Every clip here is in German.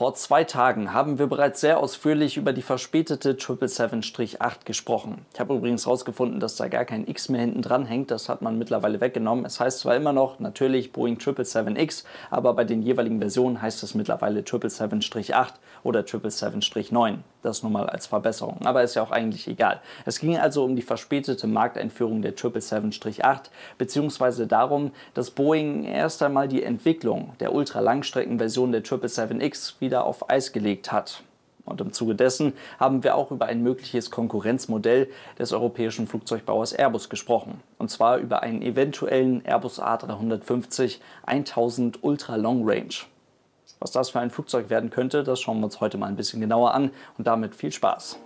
Vor zwei Tagen haben wir bereits sehr ausführlich über die verspätete 777-8 gesprochen. Ich habe übrigens herausgefunden, dass da gar kein X mehr hinten dran hängt. Das hat man mittlerweile weggenommen. Es heißt zwar immer noch natürlich Boeing 777X, aber bei den jeweiligen Versionen heißt es mittlerweile 777-8 oder 777-9. Das nur mal als Verbesserung. Aber ist ja auch eigentlich egal. Es ging also um die verspätete Markteinführung der 777-8 beziehungsweise darum, dass Boeing erst einmal die Entwicklung der Ultralangstreckenversion der 777X wie wieder auf Eis gelegt hat. Und im Zuge dessen haben wir auch über ein mögliches Konkurrenzmodell des europäischen Flugzeugbauers Airbus gesprochen. Und zwar über einen eventuellen Airbus A350 1000 Ultra Long Range. Was das für ein Flugzeug werden könnte, das schauen wir uns heute mal ein bisschen genauer an und damit viel Spaß.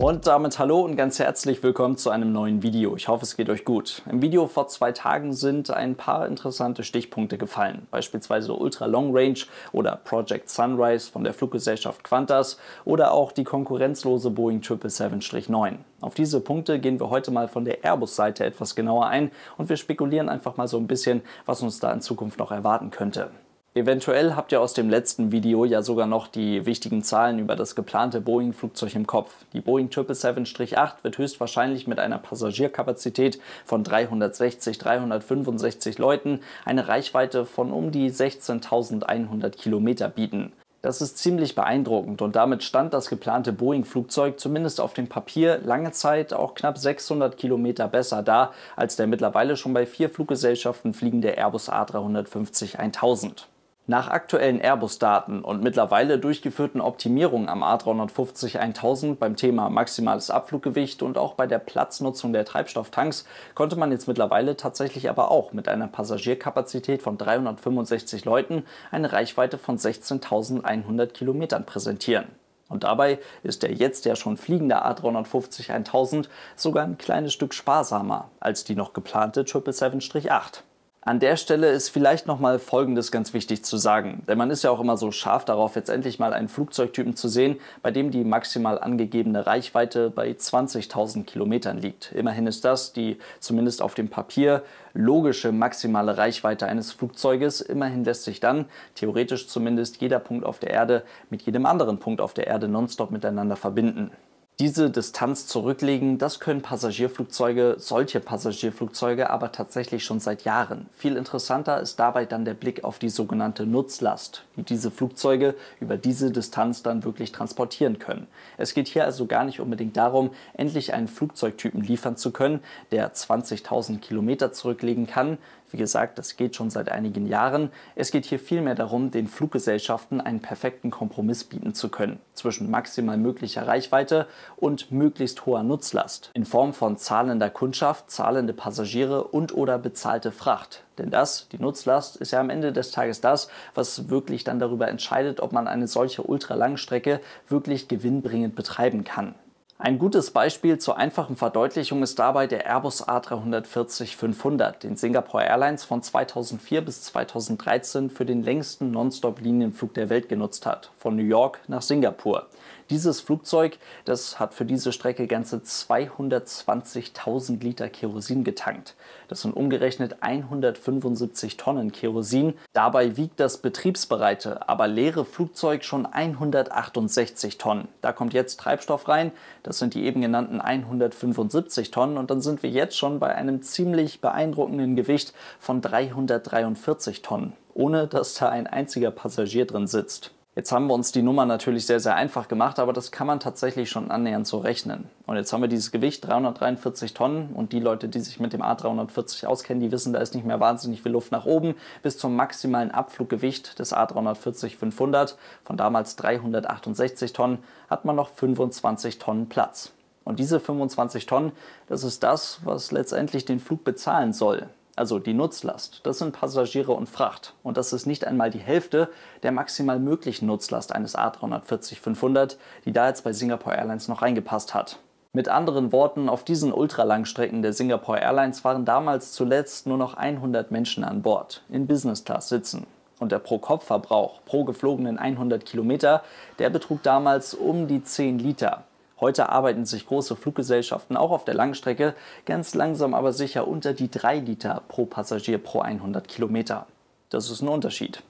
Und damit hallo und ganz herzlich willkommen zu einem neuen Video. Ich hoffe, es geht euch gut. Im Video vor zwei Tagen sind ein paar interessante Stichpunkte gefallen, beispielsweise Ultra Long Range oder Project Sunrise von der Fluggesellschaft Qantas oder auch die konkurrenzlose Boeing 777-9. Auf diese Punkte gehen wir heute mal von der Airbus-Seite etwas genauer ein und wir spekulieren einfach mal so ein bisschen, was uns da in Zukunft noch erwarten könnte. Eventuell habt ihr aus dem letzten Video ja sogar noch die wichtigen Zahlen über das geplante Boeing-Flugzeug im Kopf. Die Boeing 777-8 wird höchstwahrscheinlich mit einer Passagierkapazität von 360, 365 Leuten eine Reichweite von um die 16.100 Kilometer bieten. Das ist ziemlich beeindruckend und damit stand das geplante Boeing-Flugzeug zumindest auf dem Papier lange Zeit auch knapp 600 Kilometer besser da als der mittlerweile schon bei vier Fluggesellschaften fliegende Airbus A350-1000. Nach aktuellen Airbus-Daten und mittlerweile durchgeführten Optimierungen am A350-1000 beim Thema maximales Abfluggewicht und auch bei der Platznutzung der Treibstofftanks konnte man jetzt mittlerweile tatsächlich aber auch mit einer Passagierkapazität von 365 Leuten eine Reichweite von 16.100 Kilometern präsentieren. Und dabei ist der jetzt ja schon fliegende A350-1000 sogar ein kleines Stück sparsamer als die noch geplante 777-8. An der Stelle ist vielleicht noch mal Folgendes ganz wichtig zu sagen, denn man ist ja auch immer so scharf darauf, jetzt endlich mal einen Flugzeugtypen zu sehen, bei dem die maximal angegebene Reichweite bei 20.000 Kilometern liegt. Immerhin ist das die zumindest auf dem Papier logische maximale Reichweite eines Flugzeuges. Immerhin lässt sich dann, theoretisch zumindest, jeder Punkt auf der Erde mit jedem anderen Punkt auf der Erde nonstop miteinander verbinden diese Distanz zurücklegen, das können Passagierflugzeuge, solche Passagierflugzeuge aber tatsächlich schon seit Jahren. Viel interessanter ist dabei dann der Blick auf die sogenannte Nutzlast, wie diese Flugzeuge über diese Distanz dann wirklich transportieren können. Es geht hier also gar nicht unbedingt darum, endlich einen Flugzeugtypen liefern zu können, der 20.000 Kilometer zurücklegen kann, wie gesagt, das geht schon seit einigen Jahren. Es geht hier vielmehr darum, den Fluggesellschaften einen perfekten Kompromiss bieten zu können zwischen maximal möglicher Reichweite und möglichst hoher Nutzlast in Form von zahlender Kundschaft, zahlende Passagiere und oder bezahlte Fracht. Denn das, die Nutzlast, ist ja am Ende des Tages das, was wirklich dann darüber entscheidet, ob man eine solche Ultralangstrecke wirklich gewinnbringend betreiben kann. Ein gutes Beispiel zur einfachen Verdeutlichung ist dabei der Airbus A340-500, den Singapore Airlines von 2004 bis 2013 für den längsten Nonstop-Linienflug der Welt genutzt hat, von New York nach Singapur. Dieses Flugzeug, das hat für diese Strecke ganze 220.000 Liter Kerosin getankt. Das sind umgerechnet 175 Tonnen Kerosin. Dabei wiegt das betriebsbereite, aber leere Flugzeug schon 168 Tonnen. Da kommt jetzt Treibstoff rein, das sind die eben genannten 175 Tonnen und dann sind wir jetzt schon bei einem ziemlich beeindruckenden Gewicht von 343 Tonnen, ohne dass da ein einziger Passagier drin sitzt. Jetzt haben wir uns die Nummer natürlich sehr, sehr einfach gemacht, aber das kann man tatsächlich schon annähernd so rechnen. Und jetzt haben wir dieses Gewicht, 343 Tonnen, und die Leute, die sich mit dem A340 auskennen, die wissen, da ist nicht mehr wahnsinnig viel Luft nach oben. Bis zum maximalen Abfluggewicht des A340-500 von damals 368 Tonnen hat man noch 25 Tonnen Platz. Und diese 25 Tonnen, das ist das, was letztendlich den Flug bezahlen soll also die Nutzlast, das sind Passagiere und Fracht. Und das ist nicht einmal die Hälfte der maximal möglichen Nutzlast eines A340-500, die da jetzt bei Singapore Airlines noch reingepasst hat. Mit anderen Worten, auf diesen Ultralangstrecken der Singapore Airlines waren damals zuletzt nur noch 100 Menschen an Bord, in Business Class sitzen. Und der Pro-Kopf-Verbrauch pro geflogenen 100 Kilometer, der betrug damals um die 10 Liter. Heute arbeiten sich große Fluggesellschaften auch auf der Langstrecke ganz langsam aber sicher unter die 3 Liter pro Passagier pro 100 Kilometer. Das ist ein Unterschied.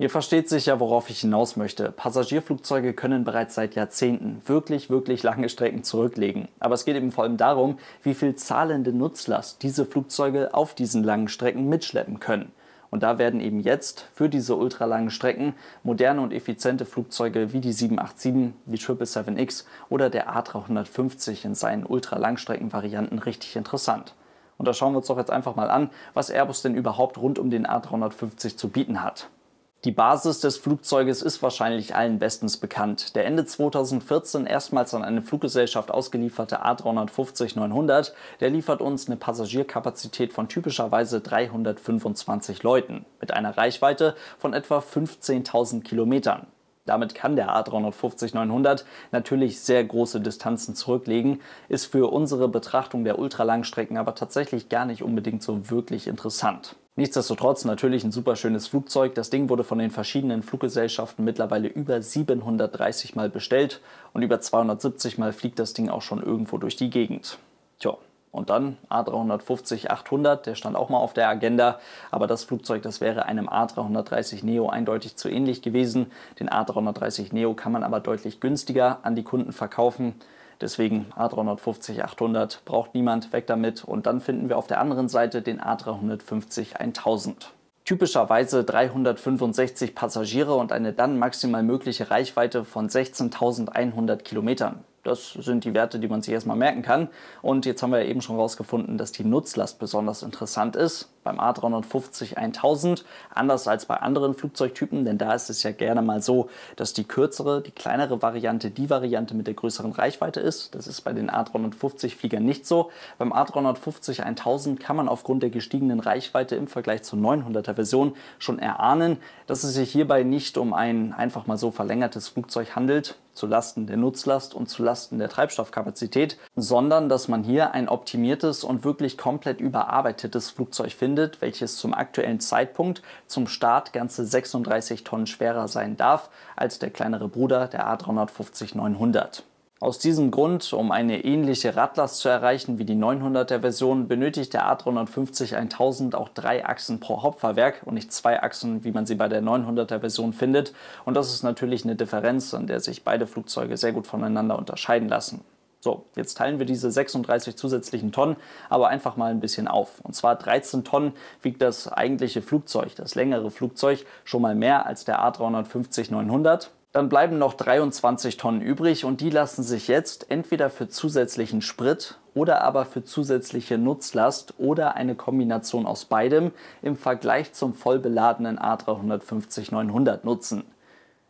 Ihr versteht sicher, worauf ich hinaus möchte. Passagierflugzeuge können bereits seit Jahrzehnten wirklich, wirklich lange Strecken zurücklegen. Aber es geht eben vor allem darum, wie viel zahlende Nutzlast diese Flugzeuge auf diesen langen Strecken mitschleppen können. Und da werden eben jetzt für diese ultralangen Strecken moderne und effiziente Flugzeuge wie die 787, die 777X oder der A350 in seinen Ultralangstreckenvarianten richtig interessant. Und da schauen wir uns doch jetzt einfach mal an, was Airbus denn überhaupt rund um den A350 zu bieten hat. Die Basis des Flugzeuges ist wahrscheinlich allen bestens bekannt. Der Ende 2014 erstmals an eine Fluggesellschaft ausgelieferte A350-900, der liefert uns eine Passagierkapazität von typischerweise 325 Leuten mit einer Reichweite von etwa 15.000 Kilometern. Damit kann der A350-900 natürlich sehr große Distanzen zurücklegen, ist für unsere Betrachtung der Ultralangstrecken aber tatsächlich gar nicht unbedingt so wirklich interessant. Nichtsdestotrotz natürlich ein super schönes Flugzeug. Das Ding wurde von den verschiedenen Fluggesellschaften mittlerweile über 730 Mal bestellt und über 270 Mal fliegt das Ding auch schon irgendwo durch die Gegend. Tja, und dann A350-800, der stand auch mal auf der Agenda, aber das Flugzeug, das wäre einem A330 Neo eindeutig zu ähnlich gewesen. Den A330 Neo kann man aber deutlich günstiger an die Kunden verkaufen. Deswegen A350 800 braucht niemand, weg damit. Und dann finden wir auf der anderen Seite den A350 1000. Typischerweise 365 Passagiere und eine dann maximal mögliche Reichweite von 16.100 Kilometern. Das sind die Werte, die man sich erstmal merken kann. Und jetzt haben wir eben schon herausgefunden, dass die Nutzlast besonders interessant ist. Beim A350 1000, anders als bei anderen Flugzeugtypen, denn da ist es ja gerne mal so, dass die kürzere, die kleinere Variante die Variante mit der größeren Reichweite ist. Das ist bei den A350-Fliegern nicht so. Beim A350 1000 kann man aufgrund der gestiegenen Reichweite im Vergleich zur 900er Version schon erahnen, dass es sich hierbei nicht um ein einfach mal so verlängertes Flugzeug handelt, zu Lasten der Nutzlast und zu Lasten der Treibstoffkapazität, sondern dass man hier ein optimiertes und wirklich komplett überarbeitetes Flugzeug findet, welches zum aktuellen Zeitpunkt zum Start ganze 36 Tonnen schwerer sein darf als der kleinere Bruder der A350-900. Aus diesem Grund, um eine ähnliche Radlast zu erreichen wie die 900er Version, benötigt der A350 1000 auch drei Achsen pro Hauptfahrwerk und nicht zwei Achsen, wie man sie bei der 900er Version findet. Und das ist natürlich eine Differenz, an der sich beide Flugzeuge sehr gut voneinander unterscheiden lassen. So, jetzt teilen wir diese 36 zusätzlichen Tonnen aber einfach mal ein bisschen auf. Und zwar 13 Tonnen wiegt das eigentliche Flugzeug, das längere Flugzeug, schon mal mehr als der A350-900. Dann bleiben noch 23 Tonnen übrig und die lassen sich jetzt entweder für zusätzlichen Sprit oder aber für zusätzliche Nutzlast oder eine Kombination aus beidem im Vergleich zum vollbeladenen A350-900 nutzen.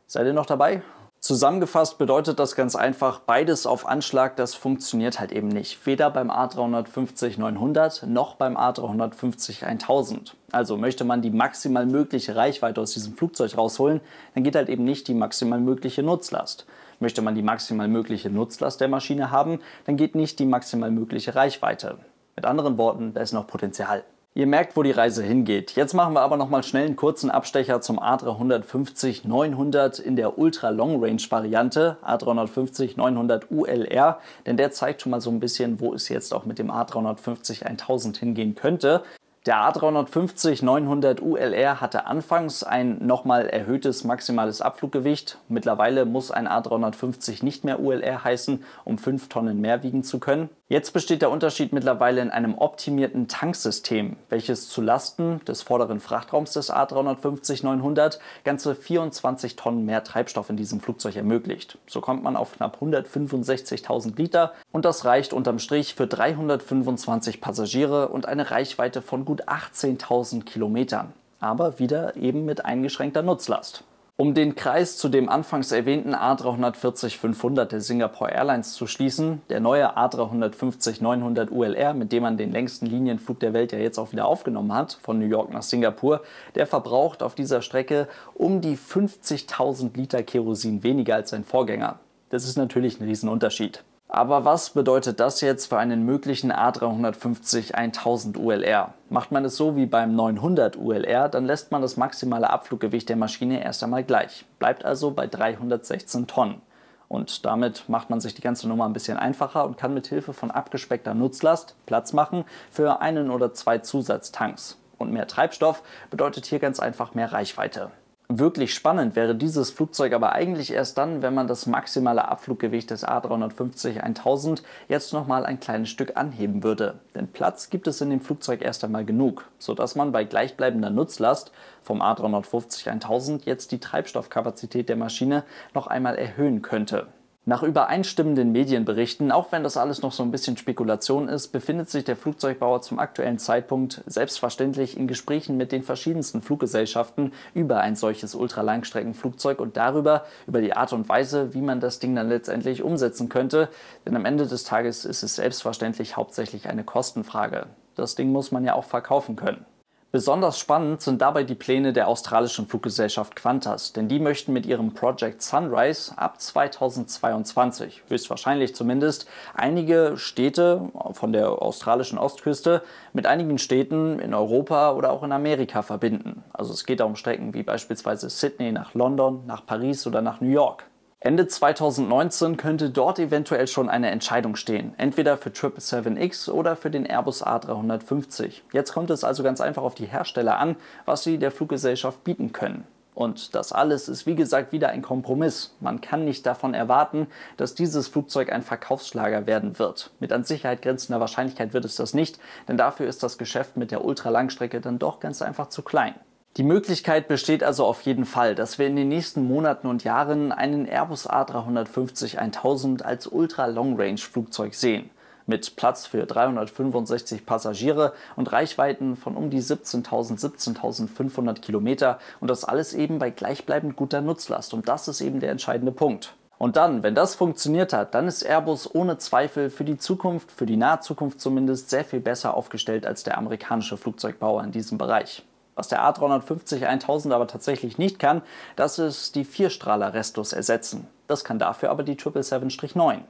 Seid ihr noch dabei? Zusammengefasst bedeutet das ganz einfach, beides auf Anschlag, das funktioniert halt eben nicht. Weder beim A350-900 noch beim A350-1000. Also möchte man die maximal mögliche Reichweite aus diesem Flugzeug rausholen, dann geht halt eben nicht die maximal mögliche Nutzlast. Möchte man die maximal mögliche Nutzlast der Maschine haben, dann geht nicht die maximal mögliche Reichweite. Mit anderen Worten, da ist noch Potenzial. Ihr merkt, wo die Reise hingeht. Jetzt machen wir aber noch mal schnell einen kurzen Abstecher zum A350 900 in der Ultra Long Range Variante A350 900 ULR, denn der zeigt schon mal so ein bisschen, wo es jetzt auch mit dem A350 1000 hingehen könnte. Der A350-900 ULR hatte anfangs ein nochmal erhöhtes maximales Abfluggewicht. Mittlerweile muss ein A350 nicht mehr ULR heißen, um 5 Tonnen mehr wiegen zu können. Jetzt besteht der Unterschied mittlerweile in einem optimierten Tanksystem, welches zu Lasten des vorderen Frachtraums des A350-900 ganze 24 Tonnen mehr Treibstoff in diesem Flugzeug ermöglicht. So kommt man auf knapp 165.000 Liter und das reicht unterm Strich für 325 Passagiere und eine Reichweite von gut 18.000 Kilometern. Aber wieder eben mit eingeschränkter Nutzlast. Um den Kreis zu dem anfangs erwähnten A340-500 der Singapore Airlines zu schließen, der neue A350-900 ULR, mit dem man den längsten Linienflug der Welt ja jetzt auch wieder aufgenommen hat, von New York nach Singapur, der verbraucht auf dieser Strecke um die 50.000 Liter Kerosin weniger als sein Vorgänger. Das ist natürlich ein Riesenunterschied. Aber was bedeutet das jetzt für einen möglichen A350 1000 ULR? Macht man es so wie beim 900 ULR, dann lässt man das maximale Abfluggewicht der Maschine erst einmal gleich, bleibt also bei 316 Tonnen. Und damit macht man sich die ganze Nummer ein bisschen einfacher und kann mit Hilfe von abgespeckter Nutzlast Platz machen für einen oder zwei Zusatztanks. Und mehr Treibstoff bedeutet hier ganz einfach mehr Reichweite. Wirklich spannend wäre dieses Flugzeug aber eigentlich erst dann, wenn man das maximale Abfluggewicht des A350-1000 jetzt nochmal ein kleines Stück anheben würde. Denn Platz gibt es in dem Flugzeug erst einmal genug, sodass man bei gleichbleibender Nutzlast vom A350-1000 jetzt die Treibstoffkapazität der Maschine noch einmal erhöhen könnte. Nach übereinstimmenden Medienberichten, auch wenn das alles noch so ein bisschen Spekulation ist, befindet sich der Flugzeugbauer zum aktuellen Zeitpunkt selbstverständlich in Gesprächen mit den verschiedensten Fluggesellschaften über ein solches Ultralangstreckenflugzeug und darüber, über die Art und Weise, wie man das Ding dann letztendlich umsetzen könnte. Denn am Ende des Tages ist es selbstverständlich hauptsächlich eine Kostenfrage. Das Ding muss man ja auch verkaufen können. Besonders spannend sind dabei die Pläne der australischen Fluggesellschaft Qantas, denn die möchten mit ihrem Project Sunrise ab 2022, höchstwahrscheinlich zumindest, einige Städte von der australischen Ostküste mit einigen Städten in Europa oder auch in Amerika verbinden. Also es geht da um Strecken wie beispielsweise Sydney nach London, nach Paris oder nach New York. Ende 2019 könnte dort eventuell schon eine Entscheidung stehen, entweder für 777X oder für den Airbus A350. Jetzt kommt es also ganz einfach auf die Hersteller an, was sie der Fluggesellschaft bieten können. Und das alles ist wie gesagt wieder ein Kompromiss. Man kann nicht davon erwarten, dass dieses Flugzeug ein Verkaufsschlager werden wird. Mit an Sicherheit grenzender Wahrscheinlichkeit wird es das nicht, denn dafür ist das Geschäft mit der Ultralangstrecke dann doch ganz einfach zu klein. Die Möglichkeit besteht also auf jeden Fall, dass wir in den nächsten Monaten und Jahren einen Airbus A350-1000 als Ultra-Long-Range-Flugzeug sehen. Mit Platz für 365 Passagiere und Reichweiten von um die 17.000, 17.500 Kilometer und das alles eben bei gleichbleibend guter Nutzlast. Und das ist eben der entscheidende Punkt. Und dann, wenn das funktioniert hat, dann ist Airbus ohne Zweifel für die Zukunft, für die nahe Zukunft zumindest, sehr viel besser aufgestellt als der amerikanische Flugzeugbauer in diesem Bereich. Was der A350-1000 aber tatsächlich nicht kann, das ist die Vierstrahler-Restos ersetzen. Das kann dafür aber die 777-9.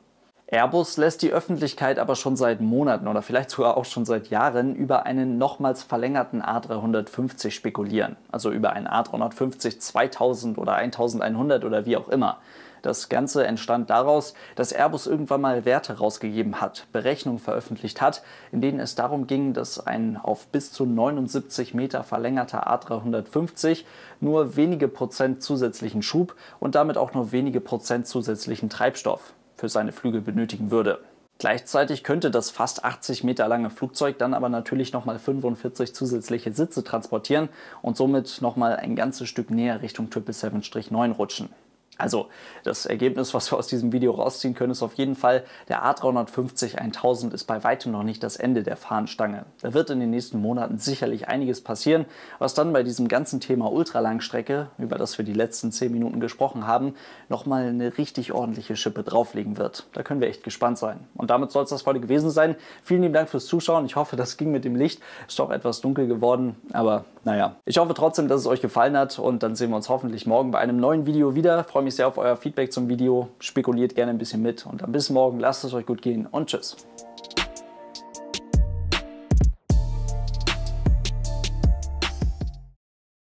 Airbus lässt die Öffentlichkeit aber schon seit Monaten oder vielleicht sogar auch schon seit Jahren über einen nochmals verlängerten A350 spekulieren. Also über einen A350 2000 oder 1100 oder wie auch immer. Das Ganze entstand daraus, dass Airbus irgendwann mal Werte rausgegeben hat, Berechnungen veröffentlicht hat, in denen es darum ging, dass ein auf bis zu 79 Meter verlängerter A350 nur wenige Prozent zusätzlichen Schub und damit auch nur wenige Prozent zusätzlichen Treibstoff für seine Flügel benötigen würde. Gleichzeitig könnte das fast 80 Meter lange Flugzeug dann aber natürlich nochmal 45 zusätzliche Sitze transportieren und somit nochmal ein ganzes Stück näher Richtung 777-9 rutschen. Also das Ergebnis, was wir aus diesem Video rausziehen können, ist auf jeden Fall, der A350-1000 ist bei weitem noch nicht das Ende der Fahnenstange. Da wird in den nächsten Monaten sicherlich einiges passieren, was dann bei diesem ganzen Thema Ultralangstrecke, über das wir die letzten 10 Minuten gesprochen haben, nochmal eine richtig ordentliche Schippe drauflegen wird. Da können wir echt gespannt sein. Und damit soll es das heute gewesen sein. Vielen lieben Dank fürs Zuschauen. Ich hoffe, das ging mit dem Licht. Ist doch etwas dunkel geworden, aber naja. Ich hoffe trotzdem, dass es euch gefallen hat und dann sehen wir uns hoffentlich morgen bei einem neuen Video wieder. Ich freue mich sehr auf euer Feedback zum Video. Spekuliert gerne ein bisschen mit und dann bis morgen. Lasst es euch gut gehen und tschüss.